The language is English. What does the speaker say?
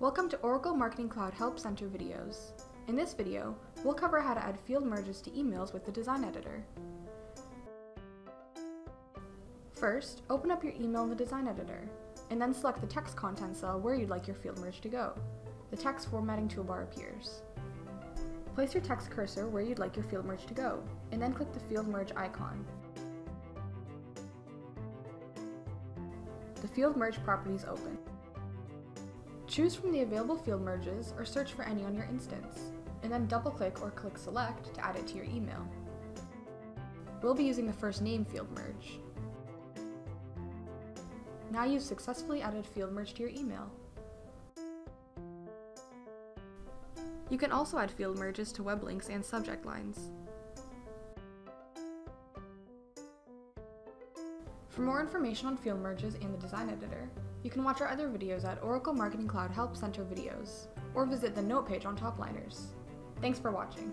Welcome to Oracle Marketing Cloud Help Center videos. In this video, we'll cover how to add field merges to emails with the design editor. First, open up your email in the design editor, and then select the text content cell where you'd like your field merge to go. The text formatting toolbar appears. Place your text cursor where you'd like your field merge to go, and then click the field merge icon. The field merge properties open. Choose from the available field merges or search for any on your instance, and then double click or click select to add it to your email. We'll be using the first name field merge. Now you've successfully added field merge to your email. You can also add field merges to web links and subject lines. For more information on field merges and the design editor, you can watch our other videos at Oracle Marketing Cloud Help Center videos, or visit the note page on Topliners. Thanks for watching.